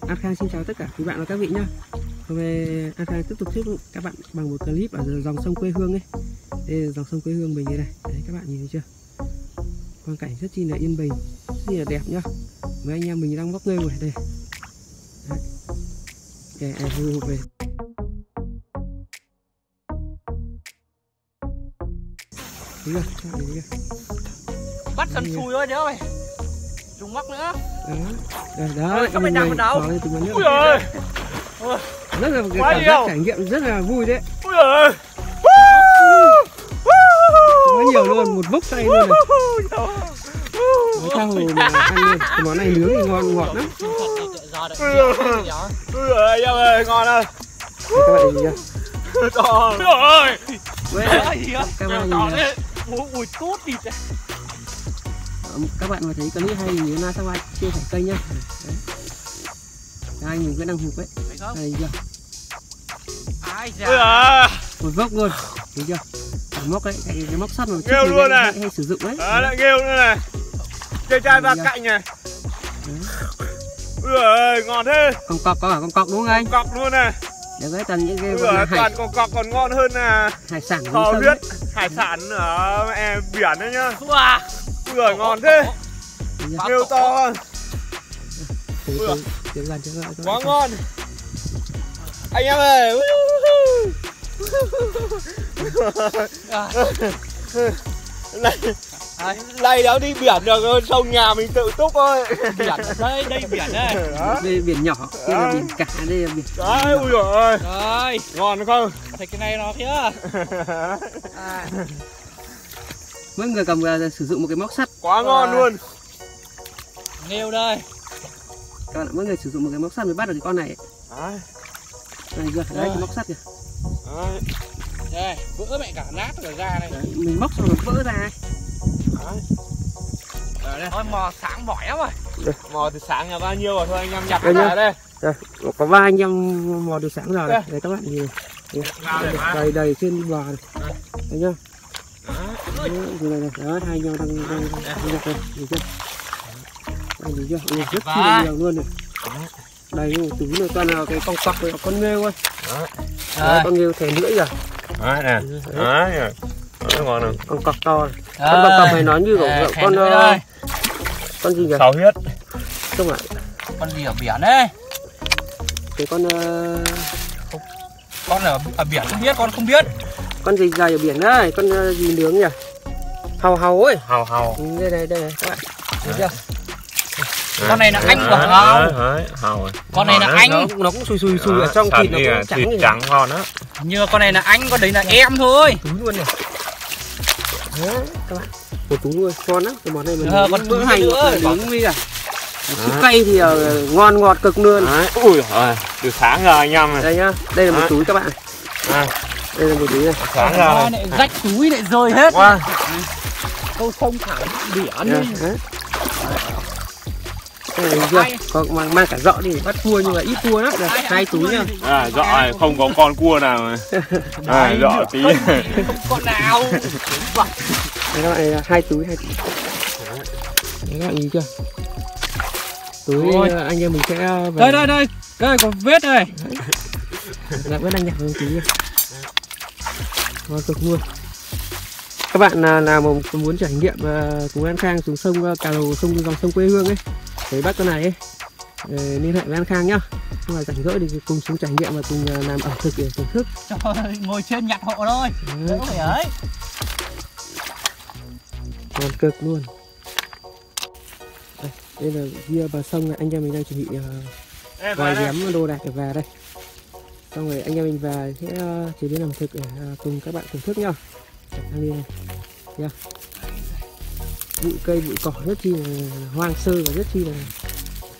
An Khang xin chào tất cả quý bạn và các vị nhá. Hôm nay An Khang tiếp tục giúp các bạn bằng một clip ở dòng sông quê hương ấy. Đây là dòng sông quê hương mình đây này. Đấy các bạn nhìn thấy chưa? Quang cảnh rất chi là yên bình, rất chi là đẹp nhá. Mấy anh em mình đang bóc nghêu này đây. Đấy. Kè ai hư về. Thấy chưa? bắt sần sùi thôi nhớ mày trùng mắc nữa Đó. Đó. Đang mình vào đâu? ui ơi Rất là một cái Quá cảm giác trải nghiệm rất là vui đấy. ui ơi Quá nhiều luôn, một bốc tay luôn này. Tha hồ mà ăn luôn. Cái món này nướng thì ngon ngọt lắm. ui ơi em ơi ngon ơi Đây, các bạn nhìn to ui ơi Các bạn nhìn đấy ui tốt đấy các bạn mà thấy clip hay thì nhớ like subscribe chia sẻ kênh nhá. Đấy. Các anh mình vẫn đang hụt đấy. Đây chưa? ai ơi Một vốc luôn. Thấy chưa? Cái móc đấy, cái, cái móc sắt mà Nghêu luôn hay, này. hay, hay sử dụng đấy. đó lại nghêu nữa này chơi trai ba cạnh này ui ơi ngon thế Con cọc có cả con cọc đúng không anh? cọc luôn này Để cái toàn những cái ui ơi hải, toàn con cọc còn ngon hơn là hải sản Thò huyết đấy. hải sản ở biển đấy nhá ui ơi ngon thế. Nghêu to hơn. Quá ngon. Anh em ơi này này đó đi biển được sông nhà mình tự túc thôi. Biển đây đây biển đây. Đây biển nhỏ, kia là Đấy. biển cả, đây là biển. Đấy ui dồi ôi đây ngon không? Thấy cái này nó kia mỗi người cầm uh, sử dụng một cái móc sắt. Quá ngon luôn. Nghêu đây. các bạn mỗi người sử dụng một cái móc sắt mới bắt được cái con này. Đấy. Đây chưa đấy cái móc sắt kìa. Đấy. Đây vỡ mẹ cả nát rồi ra này đấy, mình móc xong nó vỡ ra. Ấy. đấy thôi mò sáng mỏi lắm rồi. Mò từ sáng là bao nhiêu rồi? Thôi anh em nhặt Đây nhá. ra đây. Đây có ba anh em mò được sáng rồi này. đây các bạn nhìn này. Mà. đầy đầy trên bò này. Đây nhá đó hai nhau đang đang đang nhặt này chưa đây nhìn chưa ừ, rất là nhiều luôn này đây một túi này toàn là cái con cọc với con nghêu thôi đó, con nghêu thể lưỡi rồi đấy nè đấy ngon con cọc to này. con cọc này nó như kiểu con con gì nhỉ sào huyết không ạ con gì ở biển đấy cái con con ở, ở biển không biết con không biết con gì dài ở biển đấy con ờ, gì nướng nhỉ hàu hàu ấy hào hào. Ừ, đây đây đây. Này các bạn thấy chưa? Con này là anh của hào. đấy hào con này là nó, anh. Nó cũng xùi xùi xùi ở trong thịt nó cũng trắng thịt trắng ngon đó như con này là anh con đấy là em thôi. Túi luôn này. Đấy các bạn. Một túi luôn ngon lắm cái món này mình Ờ, nướng con bữa hành nữa. với cả súp cay thì ờ, ngon ngọt cực luôn. Đấy. Ui rồi từ sáng giờ anh em này. Đây nhá đây là một Đấy. túi các bạn. À, đây là một túi này. Sáng giờ Ra lại rách túi lại rơi hết. Wow câu sông thả biển là chưa? Có mang, mang cả dọ đi bắt cua nhưng mà ít cua lắm. Đây, hai túi nha. à, rồi không có con cua nào à, rõ tí không con nào các bạn này, hai túi, hai túi. Đấy các bạn nhìn chưa? Túi Ôi. ờ, anh em mình sẽ về đây đây đây đây có vết đây lại vẫn đang nhặt vào túi nha. Ngon cực luôn. Các bạn là một muốn trải nghiệm uh, cùng An Khang xuống sông uh, Cà Lồ sông dòng sông quê hương ấy để bắt con này ấy ờ, liên hệ với An Khang nhá. Không phải rảnh rỗi thì cùng xuống trải nghiệm và cùng ờ, làm ẩm thực để thưởng thức. Trời ơi, ngồi trên nhặt hộ thôi. Đỡ phải ấy. Ngon cực luôn. Đây, đây là kia bờ sông này anh em mình đang chuẩn bị uh, vòi ghém đồ đạc để về đây. Xong rồi anh em mình về sẽ uh, chế biến làm thực để uh, cùng các bạn thưởng thức nhá. Đang đi này nhá bụi cây bụi cỏ rất chi là hoang sơ và rất chi là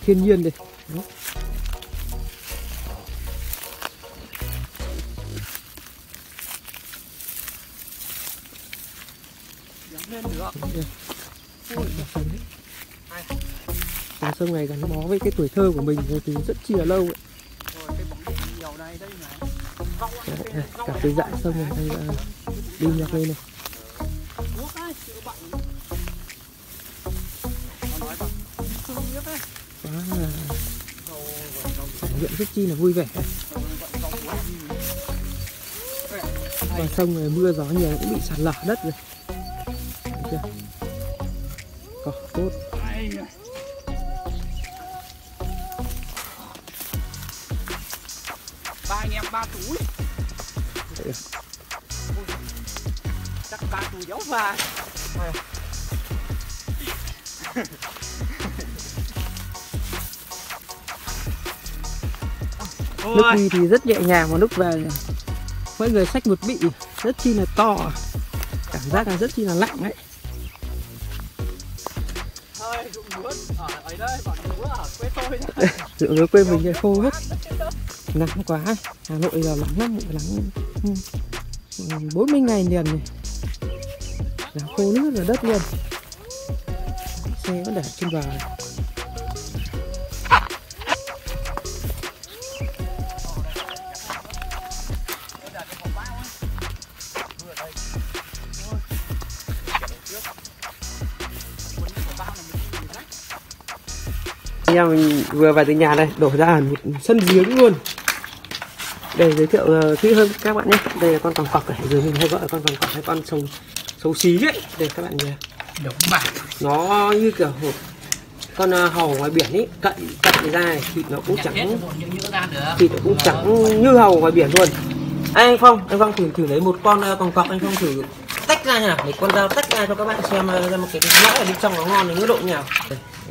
thiên nhiên đây Đó. Dòng sông này gắn bó với cái tuổi thơ của mình từ rất chi là lâu ấy. Đấy, cả cái dãy sông này đi nhặt lên này quá trải nghiệm rất chi là vui vẻ và sông này mưa gió nhiều cũng bị sạt lở đất rồi Đấy chưa cỏ tốt ba anh em ba túi Đấy. chắc ba túi dấu và nước đi thì rất nhẹ nhàng mà lúc về. Mỗi người xách một bị rất chi là to. Cảm giác là rất chi là lạnh đấy muốn ở quê mình thì khô hết nắng quá hà nội giờ nắng lắm nắng ừ, ừ, 40 ngày liền này nắng khô nước là đất luôn. Xe vẫn để trên bờ anh em mình vừa vào từ nhà đây đổ ra một sân giếng luôn. Để giới thiệu ờ, kỹ hơn các bạn nhé. Đây là con càng cọc này rồi mình hay gọi là con càng cọc hay con sông xấu xí ấy để các bạn nhớ đúng bạc nó như kiểu con ờ, hầu ngoài biển ấy cậy cậy ra này thịt nó cũng chẳng thịt nó cũng chẳng như hầu ngoài biển luôn. À, anh phong anh phong thử thử lấy một con ờ, còn cọc anh phong thử tách ra nhỉ để con dao tách ra cho các bạn xem ra một cái lõi ở bên trong nó ngon đến cái độ nào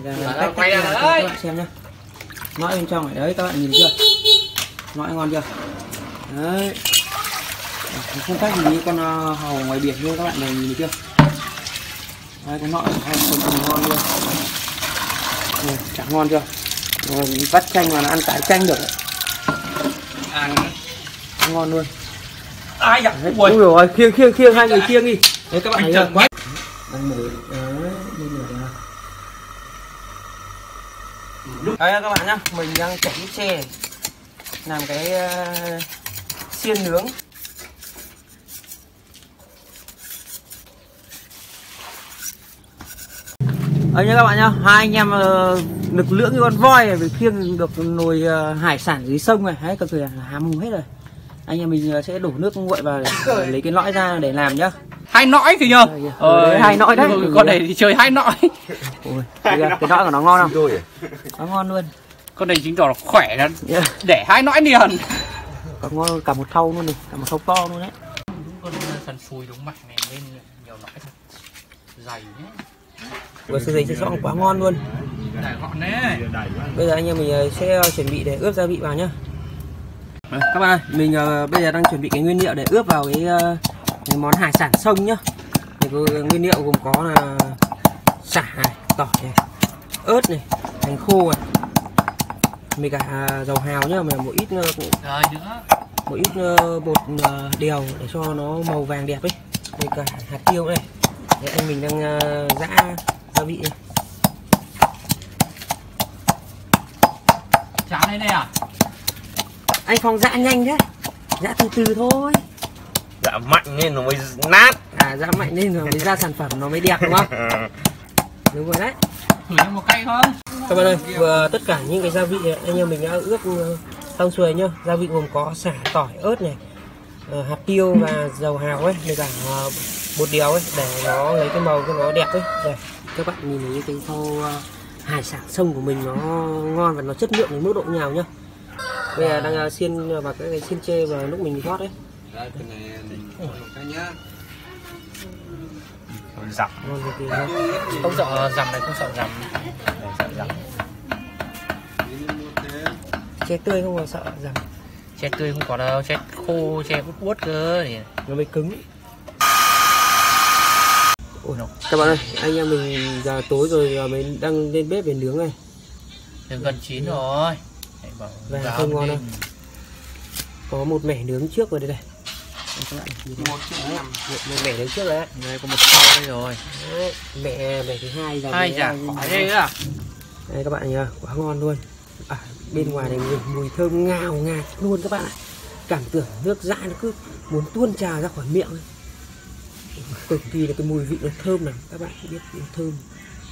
tách, tách ra cho các bạn xem nhá. Lõi bên trong này đấy các bạn nhìn chưa? Lõi ngon chưa? Đấy. Không khác gì như con ờ, hầu ngoài biển luôn các bạn này nhìn chưa? Đây cái lõi hai con ngon luôn Này, chả ngon chưa? Rồi, vắt chanh mà nó ăn tải chanh được. Ăn ngon luôn. Ai dặn Đấy, ui. rồi, khiêng khiêng khiêng hai người khiêng đi. Đấy các bạn thấy? Quá. Đang mồi đấy, đây là đây. Các bạn nhá, mình đang chảy xe này. làm cái uh, xiên nướng. Đây nhá các bạn nhá, hai anh em uh, lực lưỡng như con voi này, khiêng được nồi uh, hải sản dưới sông này, đấy các người hàm mồm hết rồi anh em mình ờ, sẽ đổ nước nguội vào để lấy cái lõi ra để làm nhá hai nõi kìa nhờ. Ờ, hai nõi đấy. con này thì chơi hai nõi Ôi, cái, cái lõi của nó ngon không nó ngon luôn. Con này chứng tỏ là khỏe lắm. Yeah. để hai nõi liền. Có ngon cả một thau luôn này cả một thau to luôn đấy. Con sần sùi đúng mặt này lên nhiều nõi thật. Dày nhé vừa sơ sẽ rõ quá ngon luôn. Bây giờ anh em mình ờ, sẽ ờ, chuẩn bị để ướp gia vị vào nhá. Đây, các bạn ơi, mình ờ, bây giờ đang chuẩn bị cái nguyên liệu để ướp vào cái, ờ, cái món hải sản sông nhá. Thì nguyên liệu gồm có là xả này tỏi này ớt này hành khô này với cả dầu hào nhá mà một ít ờ, cũng rồi nữa. một ít ờ, bột ờ, điều để cho nó màu vàng đẹp ấy. Với cả hạt tiêu này. Đấy, anh mình đang giã gia vị này. chán đây này à? Anh phong giã nhanh đấy giã từ từ thôi. Dạ mạnh nên nó mới nát. À giã mạnh lên rồi mới ra sản phẩm nó mới đẹp đúng không? Đúng rồi đấy. Thử cho một cây không các bạn ơi vừa tất cả những cái gia vị anh em mình đã ướp ờ, xong xuôi nhá. Gia vị gồm có xả tỏi ớt này ờ, hạt tiêu và dầu hào ấy với cả ờ, bột điều ấy để nó lấy cái màu cho nó đẹp ấy. Đây các bạn nhìn thấy cái thau ờ, hải sản sông của mình nó ngon và nó chất lượng đến mức độ như nào nhá. Bây giờ đang xiên vào cái, cái xiên chê vào lúc mình thoát đấy luôn. không sợ rằm này không sợ rằm sợ rằm chè tươi không còn sợ rằng chè tươi không có đâu chè khô chè út út cơ thì nó mới cứng. Ôi, các bạn ơi anh em mình giờ tối rồi giờ mình đang lên bếp để nướng này. Gần chín rồi. Đấy, Và vào không ngon đâu. có một mẻ nướng trước rồi đây này. Đây, các bạn. Một triệu năm mẻ nướng trước đấy đây có một sau đây rồi Đấy, mẹ mẻ thứ hai giờ hai giả khỏi đây à đây các bạn nhá quá ngon luôn. À, bên ngoài này mùi, mùi thơm ngào ngạt luôn các bạn ạ. Cảm tưởng nước dãi nó cứ muốn tuôn trào ra khỏi miệng ấy. cực kỳ là cái mùi vị nó thơm này các bạn biết nó thơm.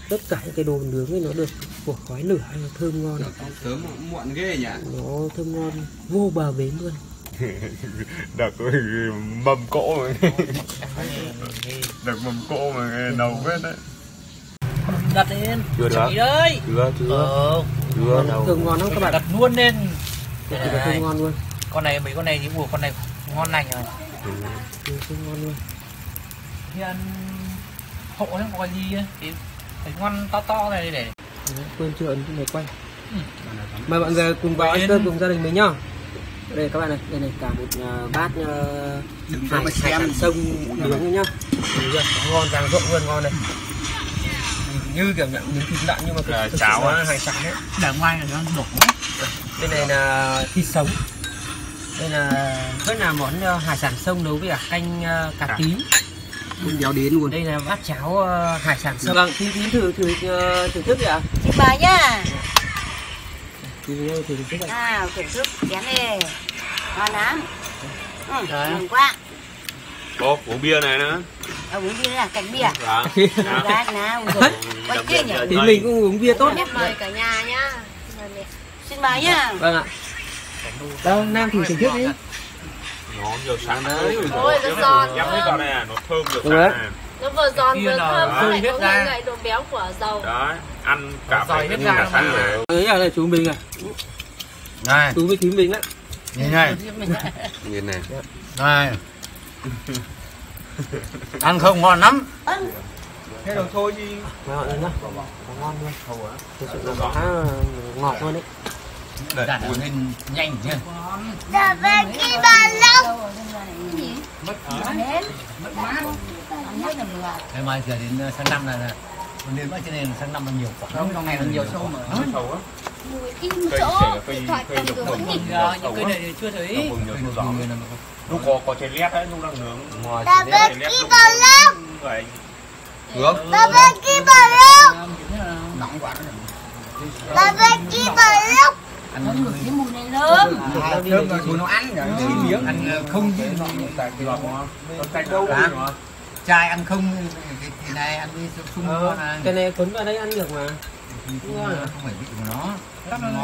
Tất cả những cái đồ nướng ấy nó được của khói lửa nó thơm ngon. Sớm muộn ghê nhỉ? Nó thơm ngon vô bờ bến luôn Cái mầm cỗ mà Được mầm cỗ mà nghe nấu hết đấy. Đặt lên. Chưa được. Đấy Chưa chưa. Ờ. Chưa thơm ngon lắm các bạn. Đặt luôn lên. Thơm ngon luôn. Con này mấy con này thì ủa con này ngon lành rồi. Ừ, thơm ngon luôn. Thì ăn hộ nó gọi gì ấy? Thì phải ngon to to này để quên chưa ấn cái này quay. Ừ. mời mọi người cùng vào ăn cơm cùng gia đình mình nhá đây các bạn này đây này cả một à, bát uh, hải, hải sản sông nướng nhá. Ngon ràng rộn luôn ngon này. Như kiểu nhận miếng thịt lợn nhưng mà Là thực sự cháo là hải sản đấy. Đằng ngoài là nó đục quá bên này là thịt sống. Đây là rất là món ờ, hải sản sông nấu với cả canh ờ, cà tím. Béo đến luôn. Đây là bát cháo ờ, hải sản sông. Vâng thử thử ờ, thử thức ạ. Xin mời nhá. Thử thử thức ạ À, thưởng thức chén đi. Ngon lắm. Ừ, Đấy. ngon quá. Ô, uống bia này nữa Ông uống bia là cạnh bia. Dạ Gác ná, uống kia nhỉ? thì mình cũng uống bia tốt Biết mời cả nhà nhá. Mời mẹ. Xin mời nhá. vâng ạ đâu nam thử thử thức đi Nó nhiều sẵn đấy Ôi, nó giòn đây à, nó thơm đấy. sẵn này nó vừa giòn vừa thơm lại có ngậy ngậy độ béo của dầu. Đấy, ăn cả phải hết cả mà. này đấy là đây chú mình à này. Chú với thím mình á nhìn này. Nhìn này. Này. Ăn không ngon lắm. Thế rồi thôi đi. Nhá. Ngon luôn thực sự là khá là ngọt luôn đấy. Đặt lên nhanh nhá. Đã về khi bà lốc. Ngày mai giờ đến ờ, sáng năm là là còn đến mai cho nên sáng năm là nhiều quả không trong ngày là nhiều sâu mà. Sầu á. Im Cây chỗ điện thoại cây cầm mừng. vẫn nhìn giờ những cây này thì chưa thấy sâu Lúc có, có trái lét đấy, lúc đang nướng. Ngoài Trái khi lúc bà. Vậy được. Đã về khi bà lốc. nóng quá. Đã về khi bà lốc. ăn người Cái mùi này lớn. thơm rồi nó ăn rồi miếng ăn không chứ Còn cạnh đâu Dạ. Trai ăn không cái thì này ăn đi sung này. cái này cuốn vào đây ăn được mà. Không? phải vị của nó.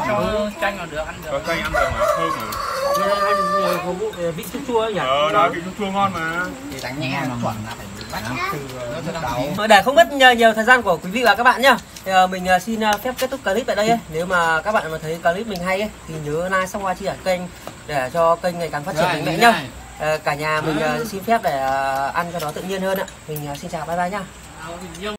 Cho chanh là được ăn Có cây ăn được mà, thơm mà. Này ăn ờ, có vụ ờ, vị chua chua ấy nhỉ? Ờ, đó, vị chua ngon mà. Thì đánh nhẹ là chuẩn là phải bắt từ nó sẽ đầu Ờ, Để không mất nhiều, nhiều thời gian của quý vị và các bạn nhá thì, ờ, Mình ờ, xin ờ, phép kết thúc clip tại đây ấy. Nếu mà các bạn mà thấy clip mình hay ấy, Thì nhớ like, xong qua chia sẻ kênh Để cho kênh ngày càng phát triển mạnh mẽ nhá. Ờ, Ờ, cả nhà mình ờ, xin phép để ờ, ăn cho nó tự nhiên hơn ạ. Mình xin chào, bye bye nhá.